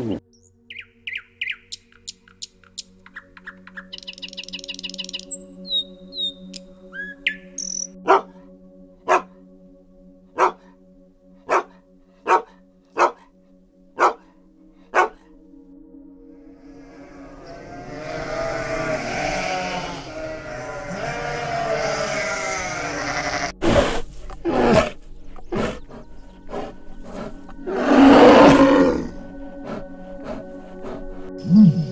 Ooh. Hum.